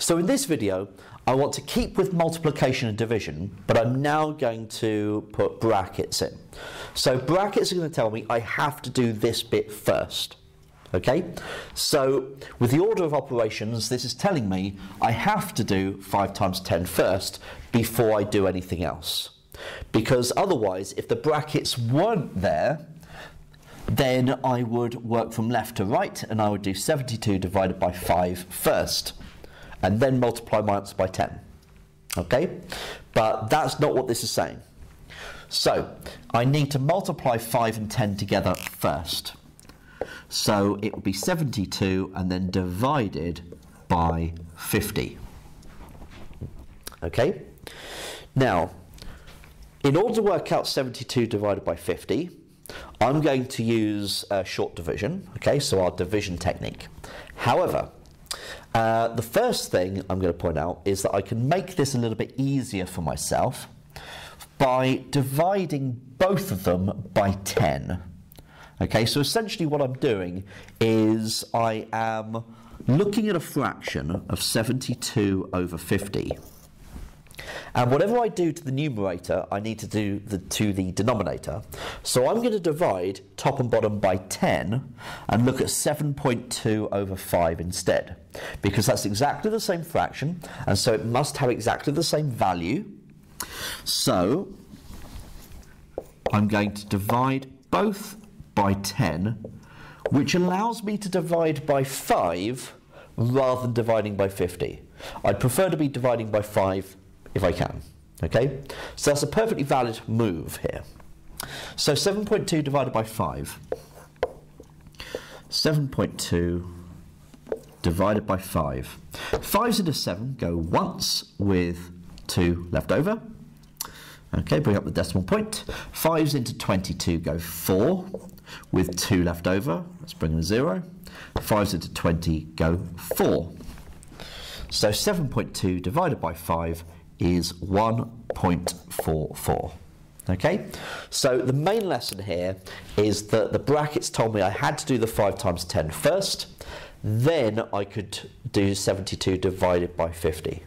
So in this video, I want to keep with multiplication and division, but I'm now going to put brackets in. So brackets are going to tell me I have to do this bit first. Okay, so with the order of operations, this is telling me I have to do 5 times 10 first before I do anything else. Because otherwise, if the brackets weren't there, then I would work from left to right and I would do 72 divided by 5 first and then multiply my answer by 10. Okay? But that's not what this is saying. So I need to multiply 5 and 10 together first. So it will be 72 and then divided by 50. Okay? Now, in order to work out 72 divided by 50, I'm going to use uh, short division, okay, so our division technique. However, uh, the first thing I'm going to point out is that I can make this a little bit easier for myself by dividing both of them by 10. Okay, so essentially what I'm doing is I am looking at a fraction of 72 over 50. And whatever I do to the numerator, I need to do the, to the denominator. So I'm going to divide top and bottom by 10 and look at 7.2 over 5 instead. Because that's exactly the same fraction, and so it must have exactly the same value. So I'm going to divide both by 10, which allows me to divide by 5 rather than dividing by 50. I'd prefer to be dividing by 5 if I can. Okay, so that's a perfectly valid move here. So 7.2 divided by 5. 7.2 divided by 5. 5's into 7 go once with 2 left over. Okay, bring up the decimal point. 5's into 22 go 4 with 2 left over. Let's bring in a 0. 5's into 20 go 4. So 7.2 divided by 5 is 1.44. Okay, so the main lesson here is that the brackets told me I had to do the 5 times 10 first, then I could do 72 divided by 50.